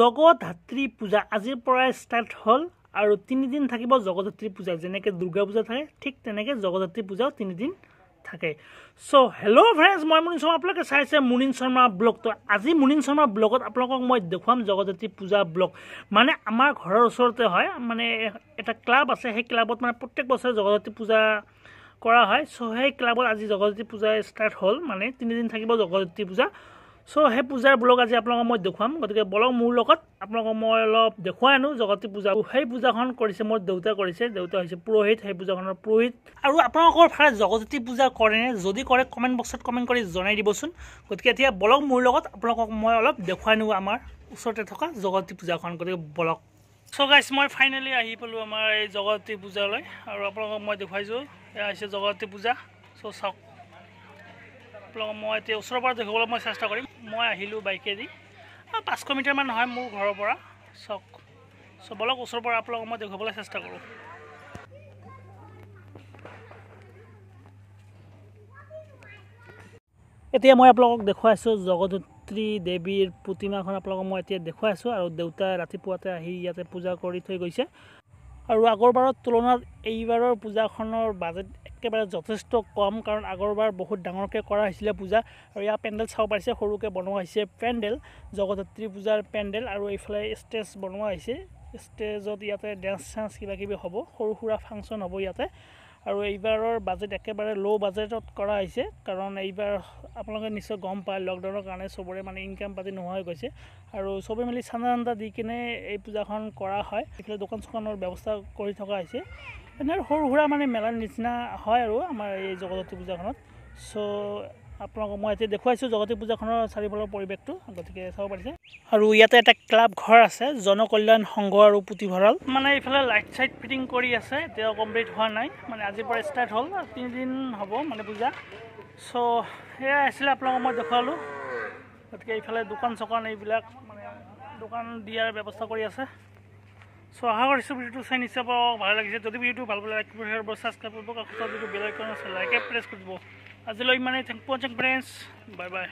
জগধাত্ৰী পূজা আজিৰ পৰাই ষ্টাৰ্ট হ'ল আৰু তিনিদিন থাকিব জগধাত্ৰী পূজা। যেনেকৈ দুৰ্গা পূজা থাকে ঠিক তেনেকৈ জগধাত্ৰী পূজাও তিনিদিন থাকে। চ' হেল্ল' ফ্ৰেণ্ডছ মই মুনিন শৰ্মা আপোনালোকে চাইছে মুনিন শৰ্মা ব্লগটো আজি মুনিন শৰ্মা ব্লগত আপোনালোকক মই দেখুৱাম জগজাতি পূজা ব্লগ মানে আমাৰ ঘৰৰ ওচৰতে হয় মানে এটা ক্লাব আছে সেই ক্লাবত মানে প্ৰত্যেক বছৰে জগজাতি পূজা কৰা হয়। চ' সেই ক্লাবত আজি জগজাতি পূজা ষ্টাৰ্ট হ'ল মানে তিনিদিন থাকিব জগজাতি পূজা। চ' সেই পূজাৰ ব্লগ আজি আপোনালোকক মই দেখুৱাম। গতিকে বলক মোৰ লগত আপোনালোকক মই অলপ দেখুৱাই আনো জগতী পূজা। সেই পূজাখন কৰিছে মোৰ দেউতাই কৰিছে। দেউতা হৈছে পুৰোহিত সেই পূজাখনৰ পুৰোহিত। আৰু আপোনালোকৰ ফালে জগতী পূজা কৰেনে যদি কৰে কমেণ্ট বক্সত কমেণ্ট কৰি জনাই দিবচোন। গতিকে এতিয়া বলক মোৰ লগত আপোনালোকক মই অলপ দেখুৱাই নিওঁ আমাৰ ওচৰতে থকা জগতী পূজাখন। গতিকে বলক চ' গাইছ মই ফাইনেলি আহি পালোঁ আমাৰ এই জগতী পূজালৈ। আৰু আপোনালোকক মই দেখুৱাইছোঁ এয়া হৈছে জগতী পূজা। চ' চাওক। আপোনালোকক মই এতিয়া ওচৰৰ পৰা দেখিবলৈ মই চেষ্টা কৰিম। মই আহিলোঁ বাইকেদি। পাঁচশ মিটাৰমান নহয় মোৰ ঘৰৰ পৰা। চাওক চ' বলক ওচৰৰ পৰা আপোনালোকক মই দেখুৱাবলৈ চেষ্টা কৰোঁ। এতিয়া মই আপোনালোকক দেখুৱাইছোঁ জগধত্ৰী দেৱীৰ প্ৰতিমাখন আপোনালোকক মই এতিয়া দেখুৱাইছোঁ আৰু দেউতাই ৰাতিপুৱাতে আহি ইয়াতে পূজা কৰি থৈ গৈছে। আৰু আগৰবাৰৰ তুলনাত এইবাৰৰ পূজাখনৰ বাজেট একেবাৰে যথেষ্ট কম কাৰণ আগৰবাৰ বহুত ডাঙৰকৈ কৰা হৈছিলে পূজা। আৰু ইয়াৰ পেণ্ডেল চাব পাৰিছে সৰুকৈ বনোৱা হৈছে পেণ্ডেল জগধাত্ৰী পূজাৰ পেণ্ডেল আৰু এইফালে ষ্টেজ বনোৱা হৈছে। ষ্টেজত ইয়াতে ডেন্স চেন্স কিবা কিবি হ'ব সৰু সুৰা ফাংচন হ'ব ইয়াতে। আৰু এইবাৰৰ বাজেট একেবাৰে ল' বাজেটত কৰা হৈছে। কাৰণ এইবাৰ আপোনালোকে নিশ্চয় গম পায় লকডাউনৰ কাৰণে চবৰে মানে ইনকাম পাতি নোহোৱা হৈ গৈছে। আৰু চবে মিলি চান্দা চান্দা দি কিনে এই পূজাখন কৰা হয়। এইফালে দোকান চোকানৰ ব্যৱস্থা কৰি থকা হৈছে। এনে সৰু সুৰা মানে মেলাৰ নিচিনা হয় আৰু আমাৰ এই জগতী পূজাখনত। চ' আপোনালোকক মই এতিয়া দেখুৱাইছোঁ জগতী পূজাখনৰ চাৰিওফালৰ পৰিৱেশটো গতিকে চাব পাৰিছে। আৰু ইয়াতে এটা ক্লাব ঘৰ আছে জনকল্যাণ সংঘ আৰু পুথিভঁৰাল। মানে এইফালে লাইট চাইট ফিটিং কৰি আছে এতিয়াও কমপ্লিট হোৱা নাই। মানে আজিৰ পৰা ষ্টাৰ্ট হ'ল তিনিদিন হ'ব মানে পূজা। চ' সেয়াই আছিলে আপোনালোকক মই দেখুৱালোঁ। গতিকে এইফালে দোকান চোকান এইবিলাক মানে দোকান দিয়াৰ ব্যৱস্থা কৰি আছে। চ' আশা কৰিছোঁ ভিডিঅ'টো চাই নিশ্চয় ভাল লাগিছে। যদি ভিডিঅ'টো ভাল পালে লাইক কৰিব ছাবস্ক্ৰাইব কৰিব কাষত যিটো বেল আইকন আছে লাইকে প্ৰেছ কৰিব आज ल इमानै थ्याङ्क पोचङ बाय बाय